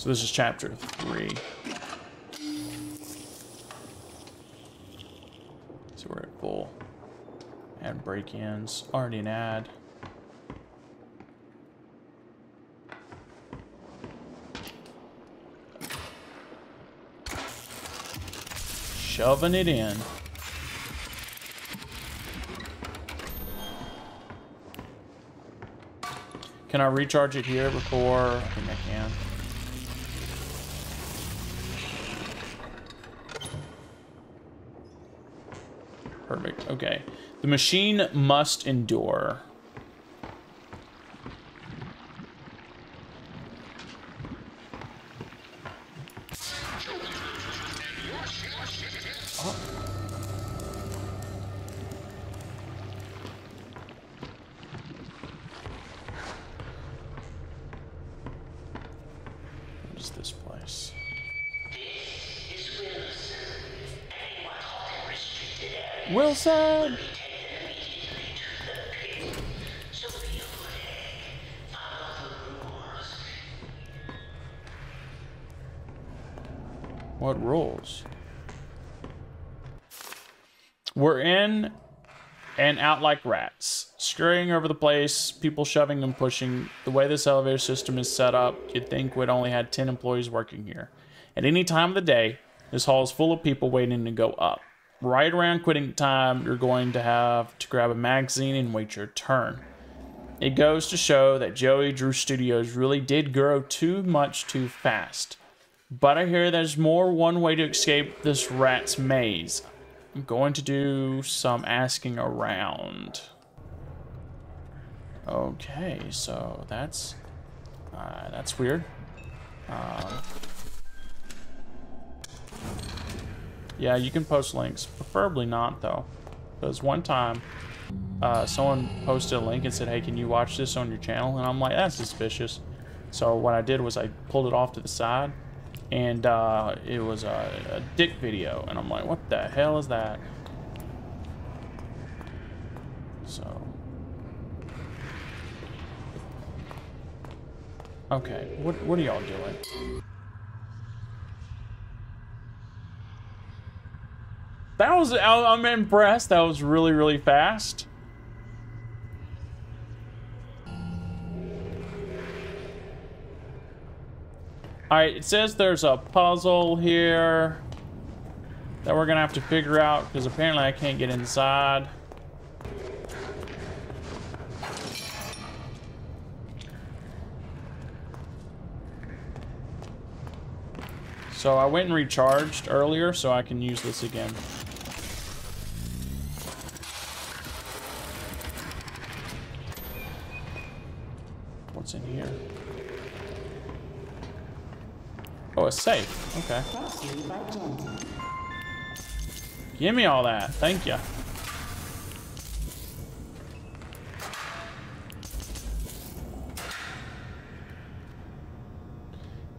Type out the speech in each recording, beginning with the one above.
So this is chapter three. So we're at full. Add break-ins. Already an ad. Shoving it in. Can I recharge it here before? I think I can. Okay. The machine must endure. What rules? We're in and out like rats, scurrying over the place, people shoving and pushing. The way this elevator system is set up, you'd think we'd only had 10 employees working here. At any time of the day, this hall is full of people waiting to go up. Right around quitting time, you're going to have to grab a magazine and wait your turn. It goes to show that Joey Drew Studios really did grow too much too fast. But I hear there's more one way to escape this rat's maze. I'm going to do some asking around. Okay, so that's uh, that's weird. Uh, yeah, you can post links, preferably not though, because one time uh, someone posted a link and said, "Hey, can you watch this on your channel?" And I'm like, "That's suspicious." So what I did was I pulled it off to the side and uh, it was a, a, dick video, and I'm like, what the hell is that? So, okay, what what are y'all doing? That was I'm impressed. That was really really fast. Alright, it says there's a puzzle here that we're gonna have to figure out because apparently I can't get inside. So I went and recharged earlier so I can use this again. What's in here? It's safe. Okay. Give me all that. Thank you.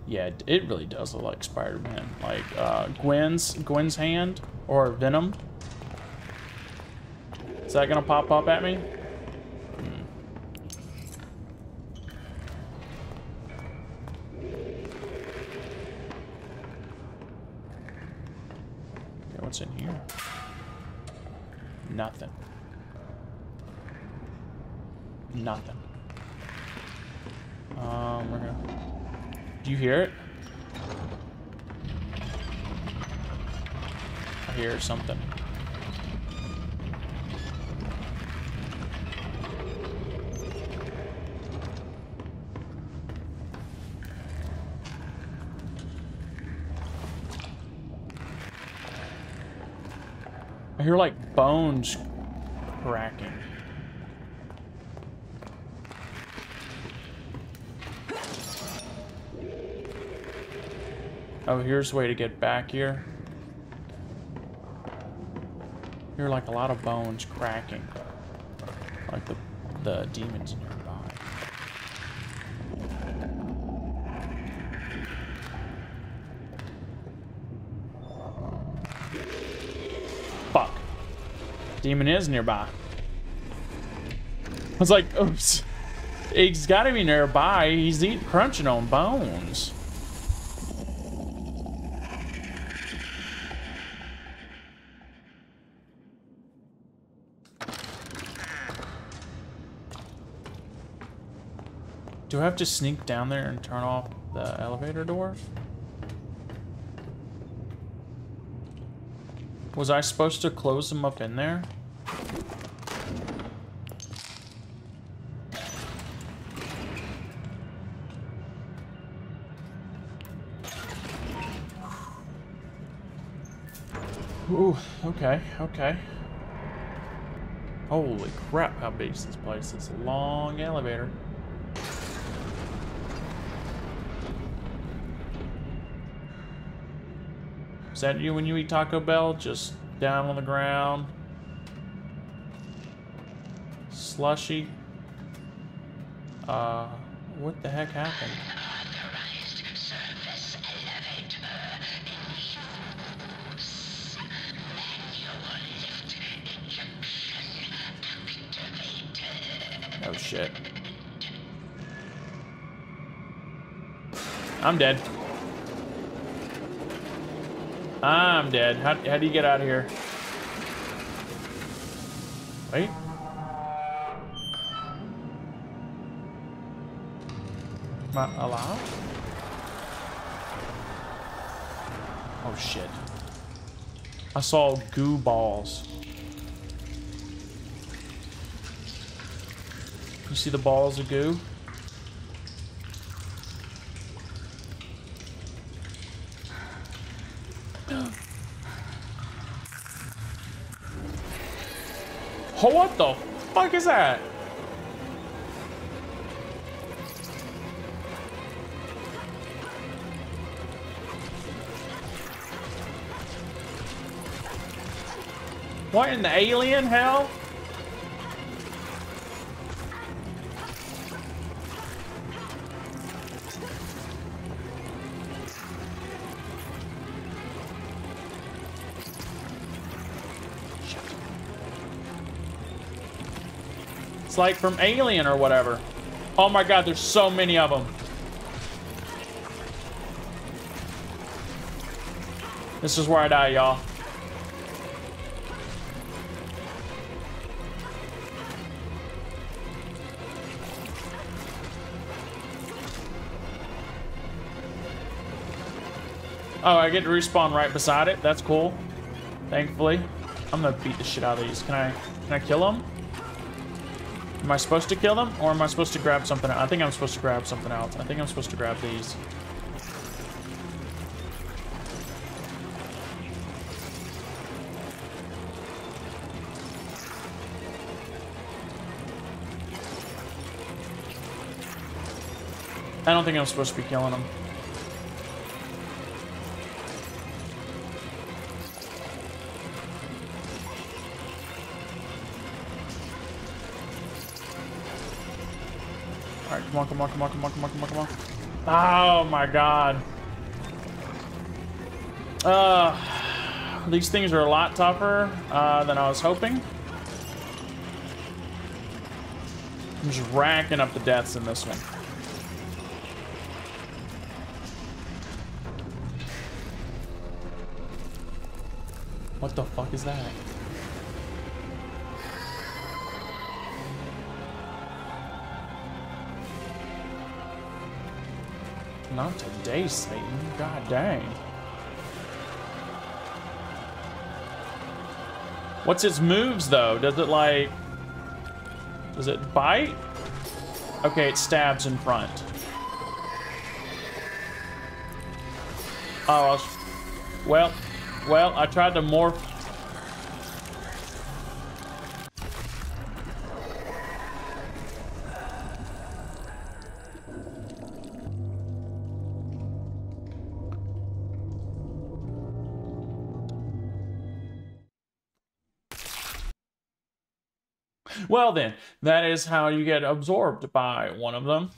Yeah, it really does look like Spider-Man. Like uh, Gwen's Gwen's hand or Venom. Is that gonna pop up at me? what's here? Nothing. Nothing. Um, we're gonna... Do you hear it? I hear something. I hear like bones cracking. Oh, here's a way to get back here. Hear like a lot of bones cracking. Like the, the demons nearby. Fuck. demon is nearby. I was like, oops. He's got to be nearby. He's eating, crunching on bones. Do I have to sneak down there and turn off the elevator door? Was I supposed to close them up in there? Okay, okay. Holy crap, how big is this place? It's a long elevator. Is that you when you eat Taco Bell? Just down on the ground? Slushy? Uh, what the heck happened? Shit. I'm dead. I'm dead. How, how do you get out of here? Wait. Am I alive? Oh shit. I saw goo balls. You see the balls of goo? Oh, what the fuck is that? What in the alien hell? Like from Alien or whatever. Oh my god, there's so many of them. This is where I die, y'all. Oh, I get to respawn right beside it. That's cool. Thankfully. I'm gonna beat the shit out of these. Can I can I kill them? Am I supposed to kill them, or am I supposed to grab something? I think I'm supposed to grab something else. I think I'm supposed to grab these. I don't think I'm supposed to be killing them. Come on, come on, come on, come on, come on, come on, come on. Oh my god. Uh, these things are a lot tougher uh, than I was hoping. I'm just racking up the deaths in this one. What the fuck is that? Not today, Satan. God dang. What's its moves, though? Does it, like... Does it bite? Okay, it stabs in front. Oh, well, well, I tried to morph Well then, that is how you get absorbed by one of them.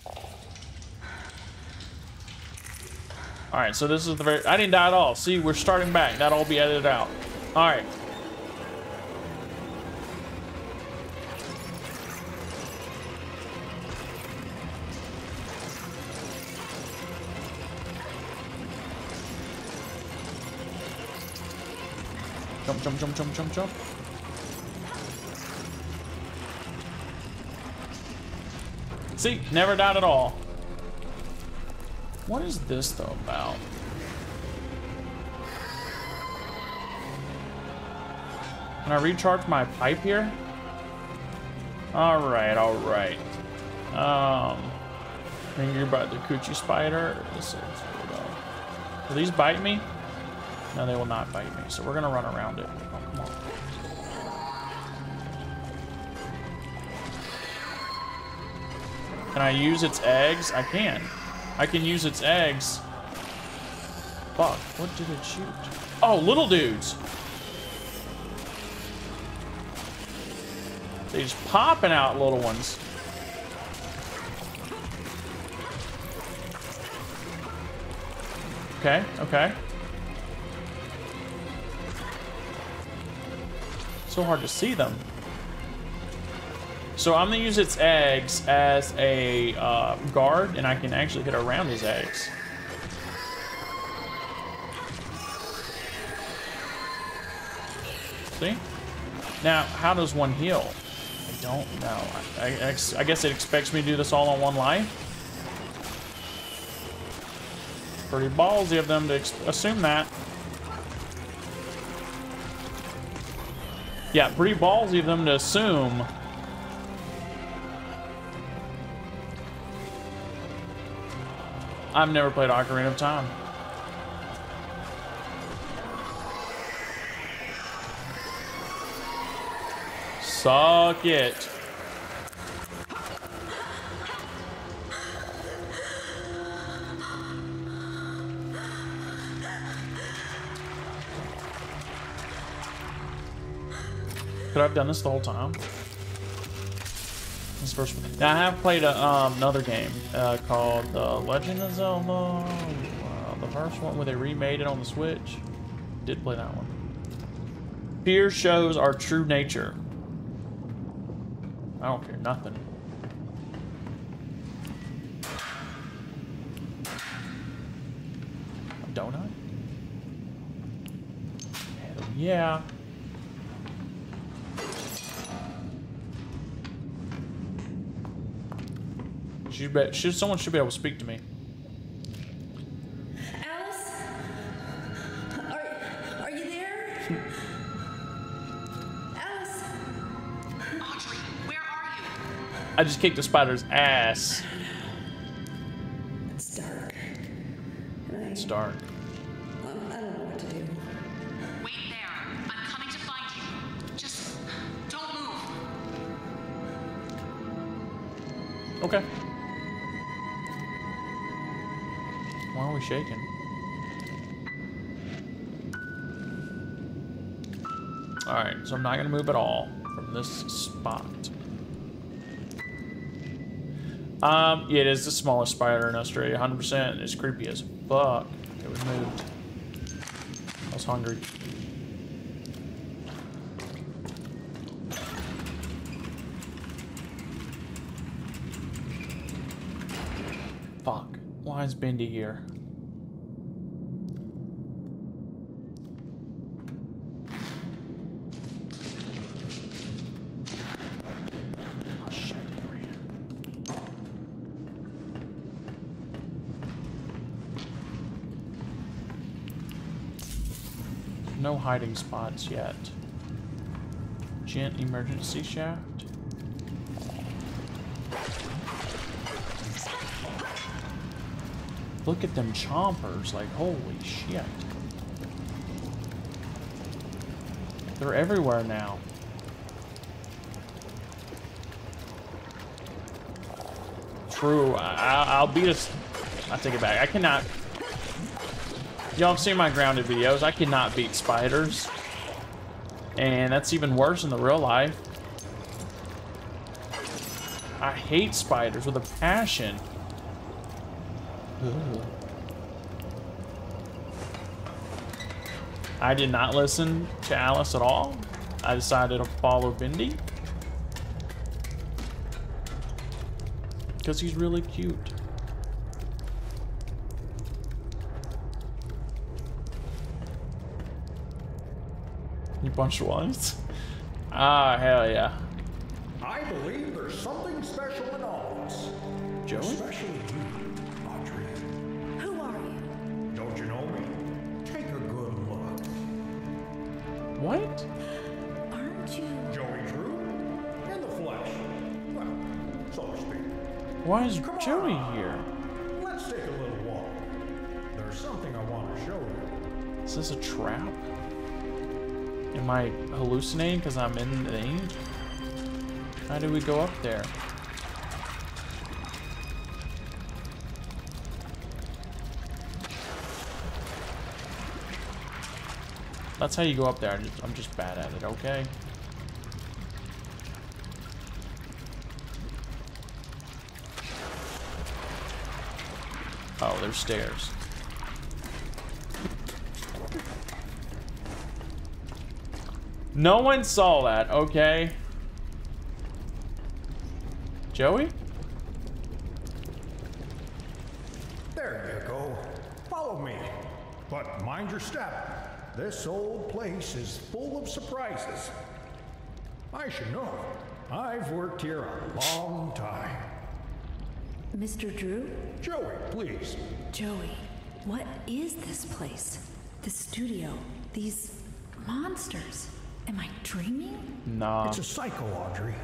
Alright, so this is the very... I didn't die at all. See, we're starting back. That'll all be edited out. Alright. Jump, jump, jump, jump, jump, jump. See, never died at all. What is this though about? Can I recharge my pipe here? Alright, alright. Um, you're about the coochie spider. This is, will these bite me? No, they will not bite me. So we're gonna run around it. Can I use its eggs? I can. I can use its eggs. Fuck, what did it shoot? Oh, little dudes. They just popping out little ones. Okay, okay. So hard to see them. So I'm gonna use its eggs as a uh, guard, and I can actually get around his eggs. See? Now, how does one heal? I don't know. I, I, I guess it expects me to do this all on one life? Pretty ballsy of them to assume that. Yeah, pretty ballsy of them to assume I've never played Ocarina of Time. Suck it. Could I have done this the whole time? This first one. Now I have played a, um, another game uh, called The Legend of Zelda. Uh, the first one where they remade it on the Switch. Did play that one. Fear shows our true nature. I don't care nothing. A donut? Hell yeah. She bet should someone should be able to speak to me. Alice? Are, are you there? Alice? Audrey, where are you? I just kicked the spider's ass. It's dark. I, It's dark. I don't know what to do. Wait there. I'm coming to find you. Just don't move. Okay. Shaking? Alright, so I'm not gonna move at all from this spot. Um, yeah, it is the smallest spider in Australia, 100%. It's creepy as fuck. It was moved. I was hungry. Fuck. Why is Bendy here? Oh, shit. over here. No hiding spots yet. Gent emergency shaft. Look at them chompers, like holy shit. They're everywhere now. True, I, I'll beat us. I take it back. I cannot. Y'all seen my grounded videos. I cannot beat spiders. And that's even worse in the real life. I hate spiders with a passion. Ugh. I did not listen to Alice at all. I decided to follow Bendy. Because he's really cute. Bunch of ones. Ah, hell yeah. I believe there's something special in all of us. Joey? Especially you, Audrey. Who are you? Don't you know me? Take a good look. What? Aren't you? Joey Drew? In the flesh. Well, so to speak. Why is Come Joey on. here? Let's take a little walk. There's something I want to show you. Is this a trap? Am I hallucinating because I'm in the ink? How do we go up there? That's how you go up there. I'm just, I'm just bad at it, okay? Oh, there's stairs. No one saw that, okay? Joey? There you go. Follow me. But mind your step. This old place is full of surprises. I should know. I've worked here a long time. Mr. Drew? Joey, please. Joey, what is this place? The studio? These monsters? Am I dreaming? Nah. It's a cycle, Audrey.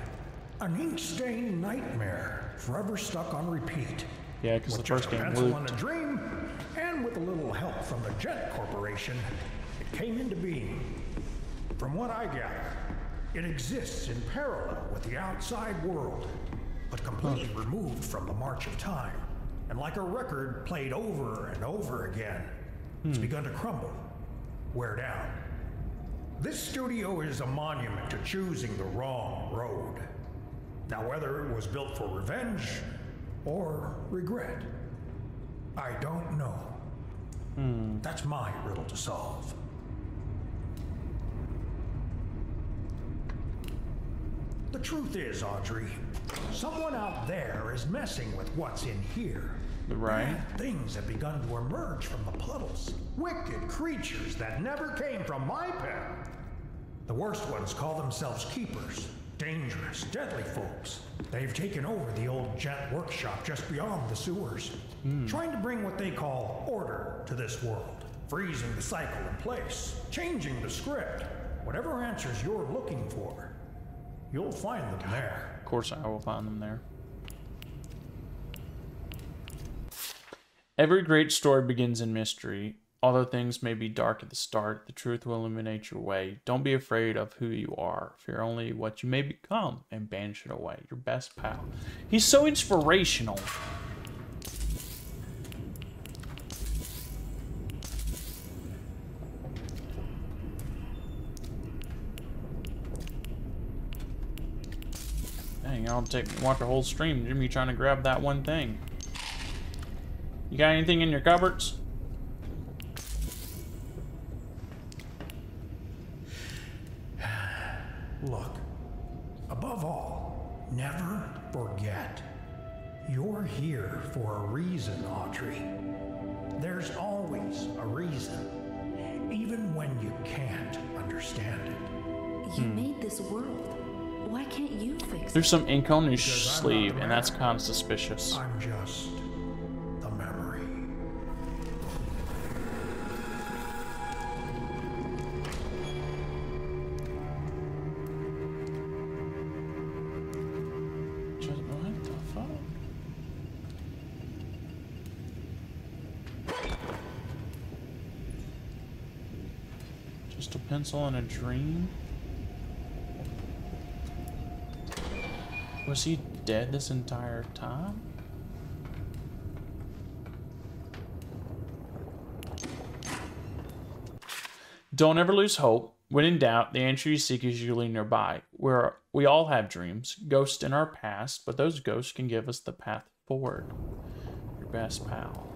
An ink-stained nightmare, forever stuck on repeat. Yeah, because the first a game pencil and looped. a dream, and with a little help from the Gent Corporation, it came into being. From what I gather, it exists in parallel with the outside world, but completely hmm. removed from the march of time. And like a record played over and over again, it's hmm. begun to crumble, wear down. This studio is a monument to choosing the wrong road. Now, whether it was built for revenge or regret, I don't know. Hmm. That's my riddle to solve. The truth is, Audrey, someone out there is messing with what's in here. Right. Bad things have begun to emerge from the puddles. Wicked creatures that never came from my pen. The worst ones call themselves keepers. Dangerous, deadly folks. They've taken over the old Gent workshop just beyond the sewers, hmm. trying to bring what they call order to this world, freezing the cycle in place, changing the script. Whatever answers you're looking for, you'll find them there. Of course, I will find them there. Every great story begins in mystery. Although things may be dark at the start, the truth will illuminate your way. Don't be afraid of who you are. Fear only what you may become and banish it away. Your best pal. He's so inspirational. Dang, I'll take watch a whole stream. Jimmy trying to grab that one thing. You got anything in your cupboards? Reason, Audrey. There's always a reason, even when you can't understand it. You hmm. made this world. Why can't you fix it? There's some ink on his Because sleeve, and that's kind of suspicious. I'm just Just a pencil and a dream? Was he dead this entire time? Don't ever lose hope. When in doubt, the answer you seek is usually nearby. Where we all have dreams, ghosts in our past, but those ghosts can give us the path forward. Your best pal.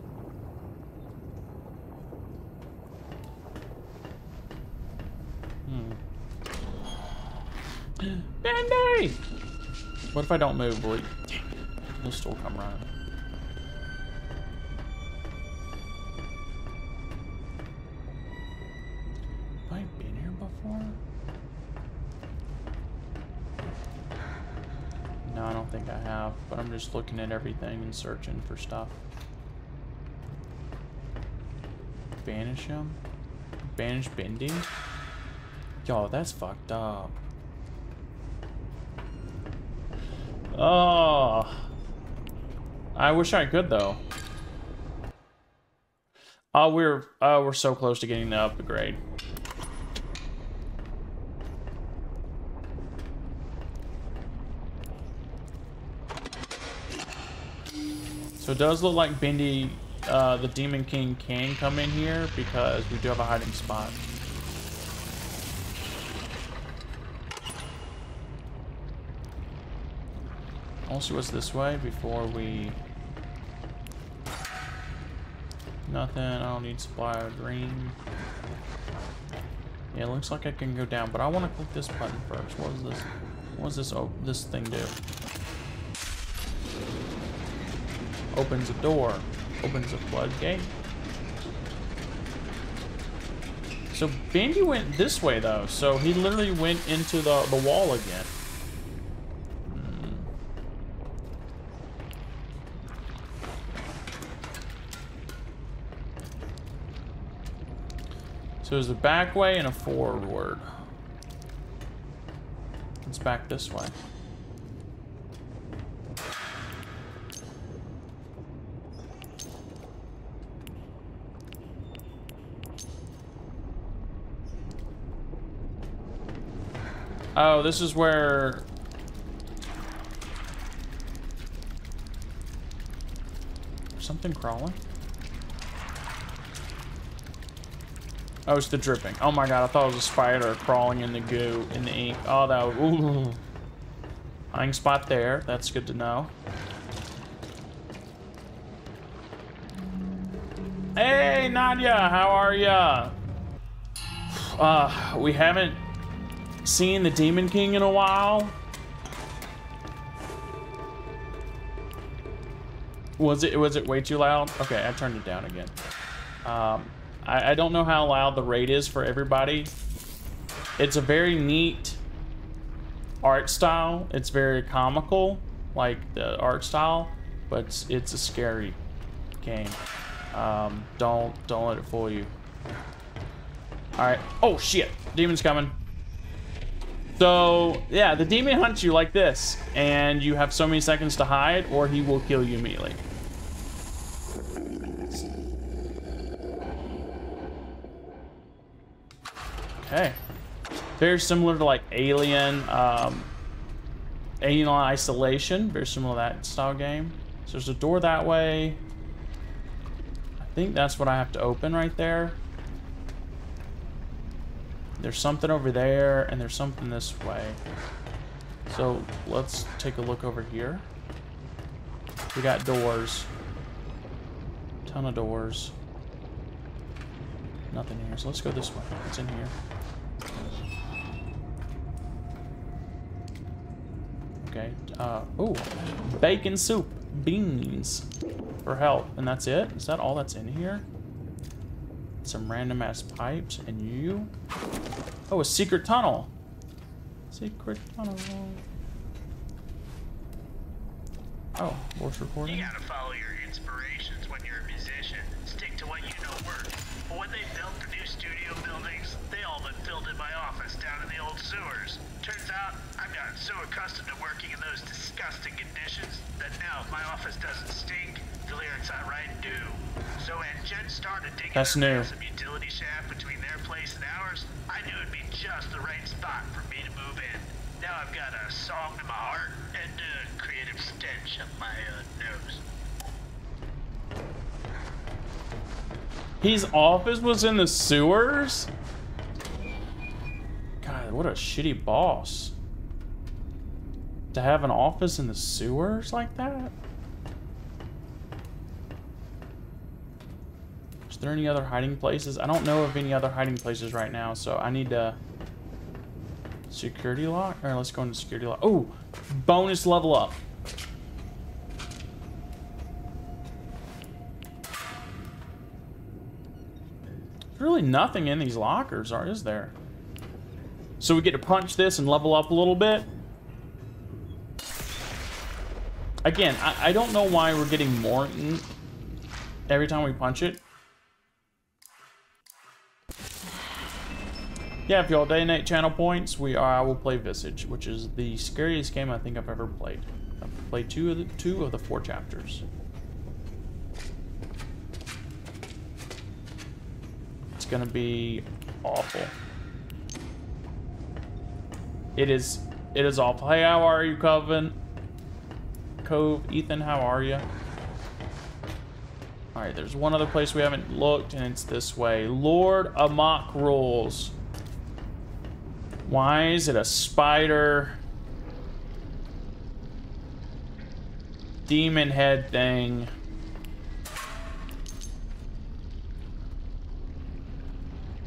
Hmm. What if I don't move? Will he... He'll still come running. Have I been here before? No, I don't think I have, but I'm just looking at everything and searching for stuff. Banish him? Banish Bendy? Yo, that's fucked up. Oh. I wish I could though. Oh, we're oh, we're so close to getting the upgrade. So it does look like Bendy, uh, the Demon King can come in here because we do have a hiding spot. See what's this way before we... Nothing, I don't need supply of green. Yeah, it looks like I can go down, but I want to click this button first. What is this? What does this, oh, this thing do? Opens a door. Opens a floodgate. So Bendy went this way though, so he literally went into the, the wall again. There's a back way and a forward. It's back this way. Oh, this is where... Something crawling? Oh, it's the dripping. Oh my god, I thought it was a spider crawling in the goo, in the ink. Oh, that was... Ooh. Hiding spot there. That's good to know. Hey, Nadia, how are ya? Uh, we haven't seen the Demon King in a while. Was it was it way too loud? Okay, I turned it down again. Um, I, I don't know how loud the rate is for everybody. It's a very neat art style. It's very comical, like the art style, but it's, it's a scary game. Um, don't don't let it fool you. All right. Oh shit! Demon's coming. So, yeah, the demon hunts you like this, and you have so many seconds to hide, or he will kill you immediately. Okay. Very similar to, like, Alien, um, Alien Isolation. Very similar to that style game. So there's a door that way. I think that's what I have to open right there. There's something over there, and there's something this way. So let's take a look over here. We got doors. Ton of doors. Nothing here, so let's go this way. What's in here? Okay. Uh, oh, bacon soup, beans for help, and that's it. Is that all that's in here? Some random ass pipes, and you? Oh, a secret tunnel. Secret tunnel. Oh, voice recording. That's new. massive utility shaft between their place and ours, I knew it'd be just the right spot for me to move in. Now I've got a song in my heart and a creative stench up my uh, nose. His office was in the sewers? God, what a shitty boss. To have an office in the sewers like that? There any other hiding places? I don't know of any other hiding places right now, so I need to... Security lock? Alright, let's go into security lock. Oh! Bonus level up. There's really nothing in these lockers, are is there? So we get to punch this and level up a little bit. Again, I, I don't know why we're getting more every time we punch it. Yeah, if y'all donate channel points, we are I will play Visage, which is the scariest game I think I've ever played. I've played two of the two of the four chapters. It's gonna be awful. It is it is awful. Hey, how are you, Coven? Cove, Ethan, how are you? Alright, there's one other place we haven't looked, and it's this way. Lord Amok rules. Why is it a spider demon head thing?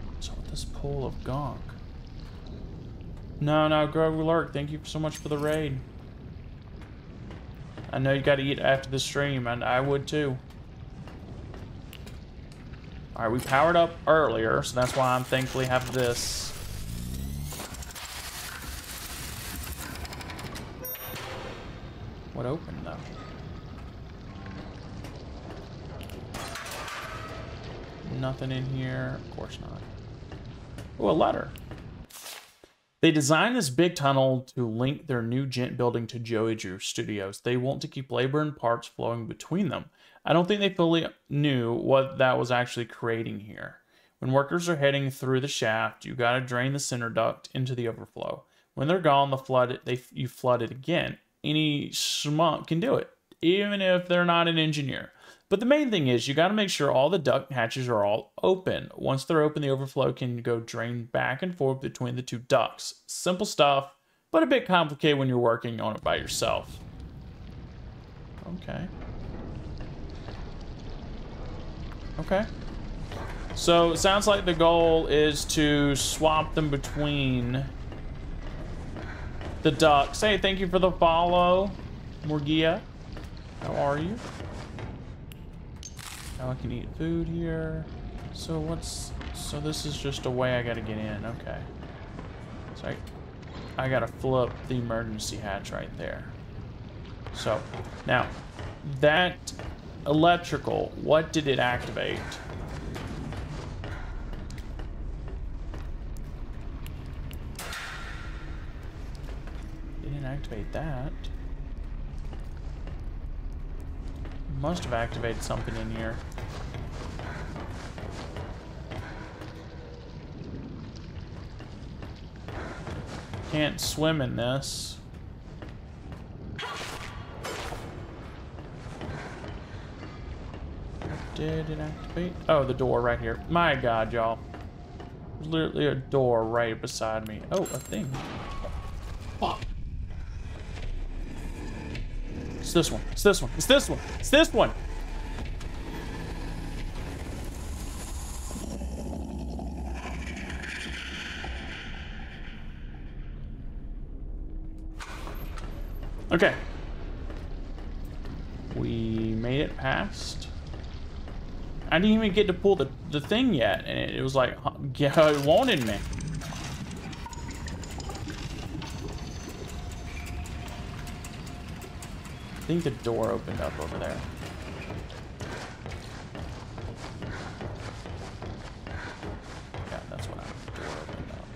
What's up with this pool of gonk? No, no, Grove Lurk, thank you so much for the raid. I know you gotta eat after the stream, and I would too. Alright, we powered up earlier, so that's why I'm thankfully have this. Opened, though? Nothing in here. Of course not. Oh, a letter. They designed this big tunnel to link their new gent building to Joey Drew Studios. They want to keep labor and parts flowing between them. I don't think they fully knew what that was actually creating here. When workers are heading through the shaft, you gotta drain the center duct into the overflow. When they're gone, the flood they you flood it again. Any schmuck can do it, even if they're not an engineer. But the main thing is you got to make sure all the duct hatches are all open. Once they're open, the overflow can go drain back and forth between the two ducts. Simple stuff, but a bit complicated when you're working on it by yourself. Okay. Okay. So it sounds like the goal is to swap them between the ducts. Hey, thank you for the follow, Morgia. How are you? Now I can eat food here. So what's... So this is just a way I gotta get in. Okay. So I, I gotta flip the emergency hatch right there. So, now, that electrical, what did it activate? Activate that. Must have activated something in here. Can't swim in this. Did it activate? Oh, the door right here. My god, y'all. There's literally a door right beside me. Oh, a thing. Fuck. It's this one. It's this one. It's this one. It's this one. Okay. We made it past. I didn't even get to pull the, the thing yet, and it, it was like, yeah, it wanted me. Think the door opened up over there. Yeah, that's what door opened up.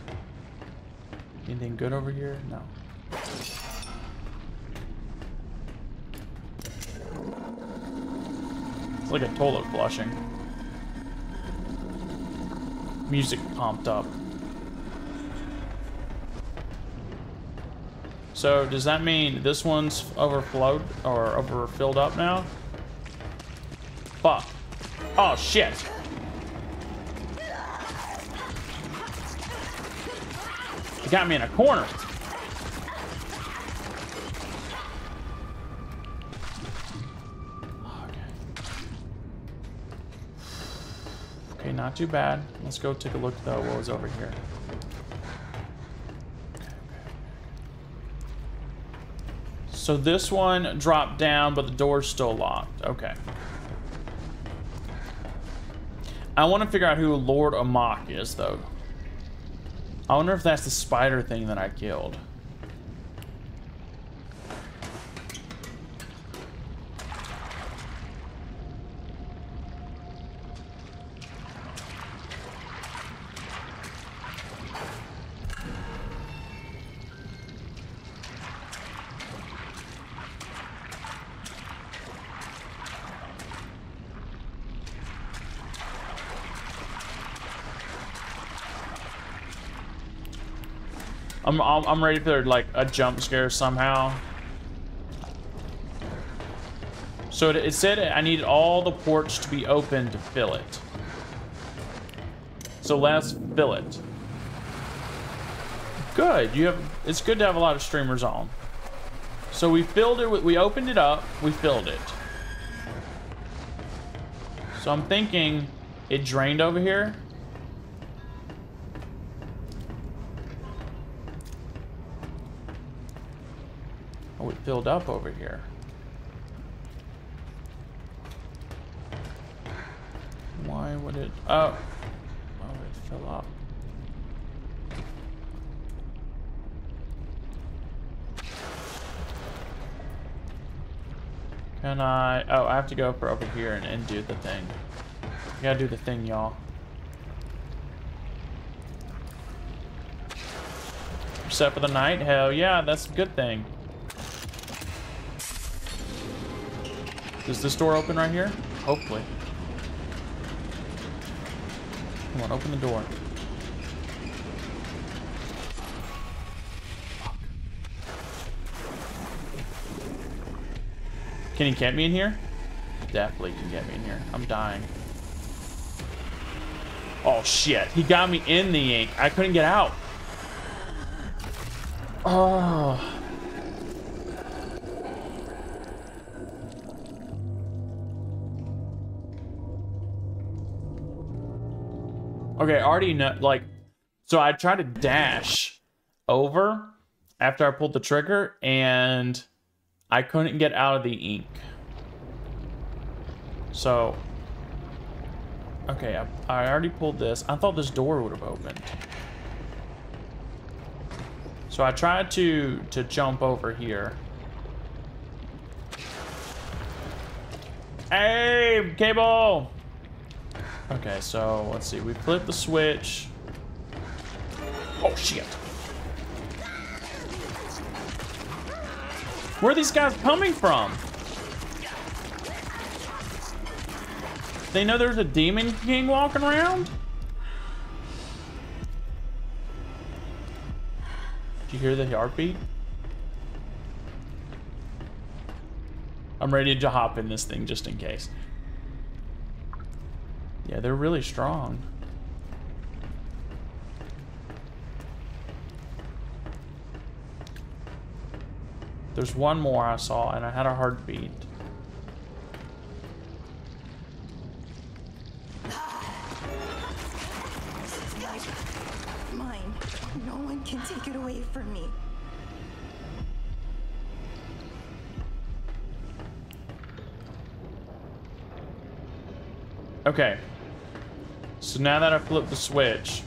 Anything good over here? No. It's like a toilet flushing. Music pumped up. So does that mean this one's overflowed or overfilled up now? Fuck. Oh shit. You got me in a corner. Okay. Okay, not too bad. Let's go take a look though what was over here. So this one dropped down, but the door's still locked. Okay. I want to figure out who Lord Amok is, though. I wonder if that's the spider thing that I killed. I'm, I'm, I'm ready for like a jump scare somehow. So it, it said I needed all the ports to be open to fill it. So let's fill it. Good. You have. It's good to have a lot of streamers on. So we filled it. We opened it up. We filled it. So I'm thinking it drained over here. Filled up over here. Why would it? Oh, oh, it fill up. Can I? Oh, I have to go for over here and, and do the thing. Gotta do the thing, y'all. Set for the night? Hell yeah, that's a good thing. Does this door open right here? Hopefully. Come on, open the door. Can he get me in here? Definitely can get me in here. I'm dying. Oh shit, he got me in the ink. I couldn't get out. Oh. Okay, I already know, like, so I tried to dash over after I pulled the trigger, and I couldn't get out of the ink. So, okay, I, I already pulled this. I thought this door would have opened. So I tried to, to jump over here. Hey, cable! Okay, so let's see. We flip the switch. Oh, shit. Where are these guys coming from? They know there's a Demon King walking around? Did you hear the heartbeat? I'm ready to hop in this thing just in case. Yeah, they're really strong. There's one more I saw, and I had a heartbeat. Mine. No one can take it away from me. Okay. So now that I flipped the switch.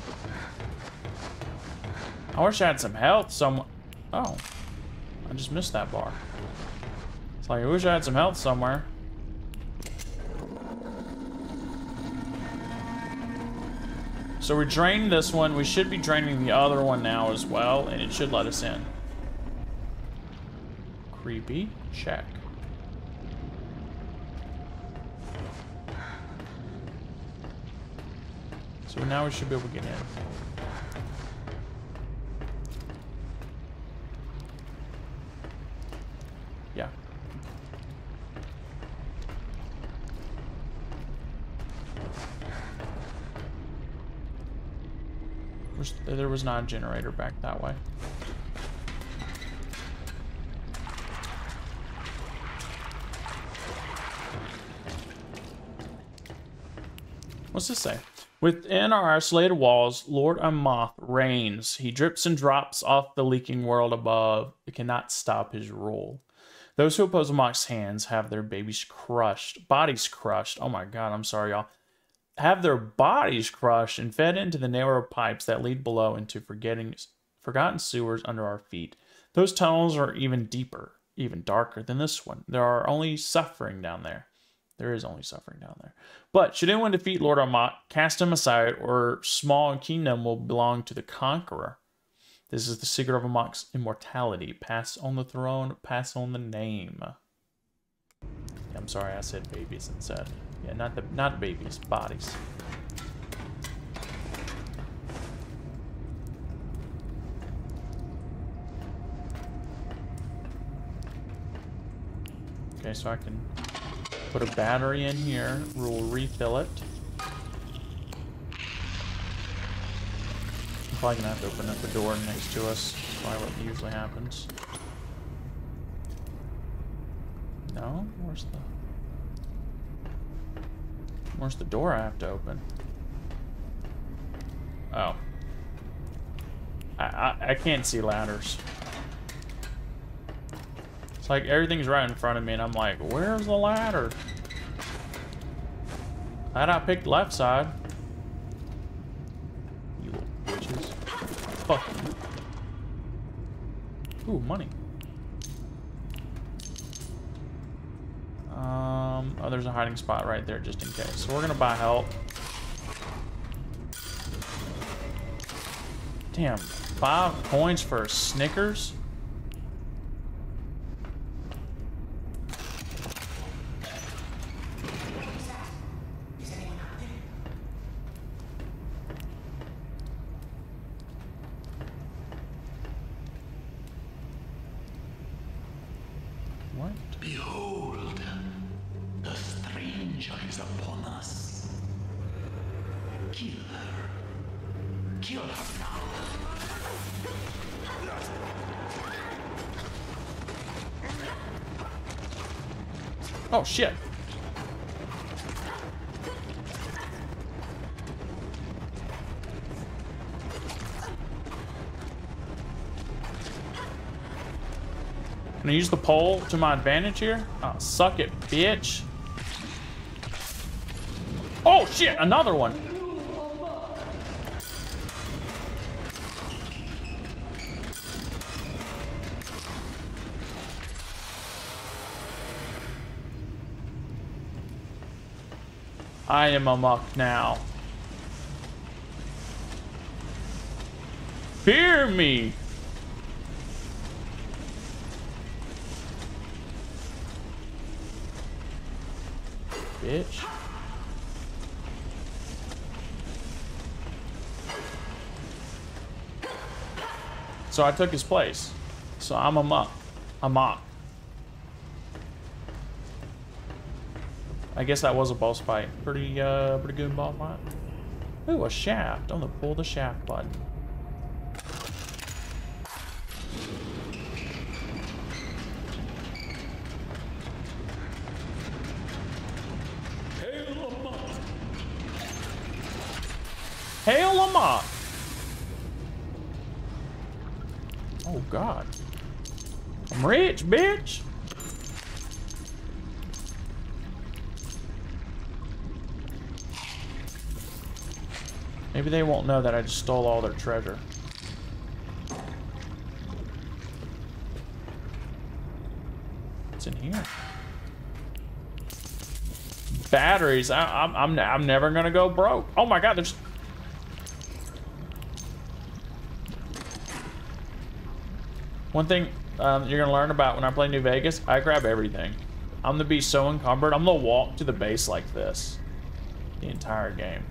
I wish I had some health some... Oh. I just missed that bar. It's like, I wish I had some health somewhere. So we drained this one. We should be draining the other one now as well, and it should let us in. Creepy. Check. So now we should be able to get in. Yeah. Was- There was not a generator back that way. What's this say? Within our isolated walls, Lord Amok reigns. He drips and drops off the leaking world above. It cannot stop his rule. Those who oppose Amok's hands have their babies crushed, bodies crushed. Oh my god, I'm sorry, y'all. Have their bodies crushed and fed into the narrow pipes that lead below into forgetting, forgotten sewers under our feet. Those tunnels are even deeper, even darker than this one. There are only suffering down there. There is only suffering down there. But should anyone defeat Lord Armont, cast him aside, or small kingdom will belong to the conqueror. This is the secret of Amok's immortality. Pass on the throne, pass on the name. I'm sorry, I said babies instead. Yeah, not the not babies, bodies. Okay, so I can put a battery in here. We'll refill it. I'm probably gonna have to open up the door next to us. That's probably what usually happens. No? Where's the... Where's the door I have to open? Oh. I, I, I can't see ladders. It's like everything's right in front of me and I'm like, where's the ladder? Glad I picked left side. You little bitches. Fuck you. Ooh, money. Um, oh, there's a hiding spot right there just in case. So we're gonna buy help. Damn, five coins for Snickers? Can I use the pole to my advantage here? Oh, suck it, bitch. Oh shit, another one. I am amok now. Fear me! Bitch. So I took his place. So I'm a muck. A Amok. I guess that was a boss fight. Pretty, uh, pretty good boss fight. Ooh, a shaft. I'm gonna pull the shaft button. Lamont! Oh god. I'm rich, bitch! Maybe they won't know that I just stole all their treasure. What's in here? Batteries. I, I'm, I'm, I'm never gonna go broke. Oh my god, there's... One thing um, you're gonna learn about when I play New Vegas, I grab everything. I'm gonna be so encumbered. I'm gonna walk to the base like this the entire game.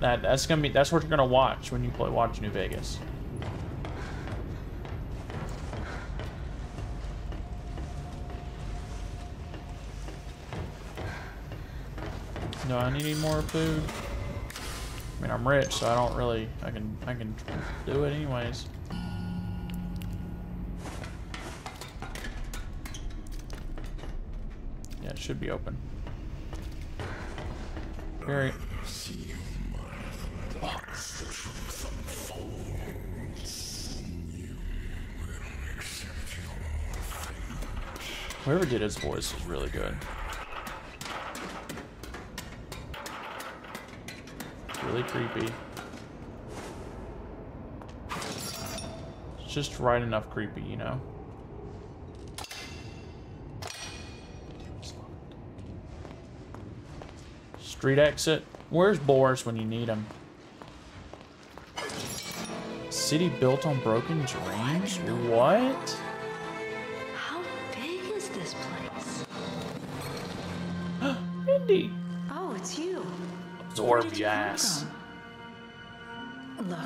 That that's gonna be that's what you're gonna watch when you play watch New Vegas. Do I need any more food? I mean, I'm rich, so I don't really. I can I can do it anyways. Yeah, it should be open. Very. Whoever did his voice was really good. Really creepy. It's just right enough creepy, you know? Street exit. Where's Boris when you need him? City built on broken dreams? What? How big is this place? Indy. Oh, it's you. Absorb your ass. Look,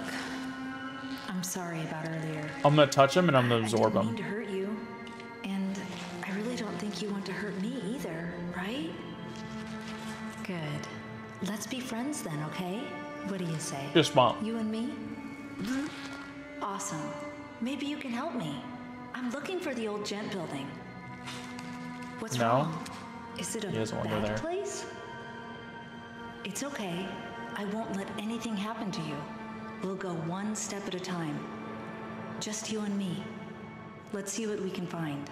I'm sorry about earlier. I'm gonna touch him and I'm gonna absorb him. Just mom. You and me? Awesome. Maybe you can help me. I'm looking for the old Gent building. What's No. wrong? Is it a He doesn't wanna go bad there. place? It's okay. I won't let anything happen to you. We'll go one step at a time. Just you and me. Let's see what we can find.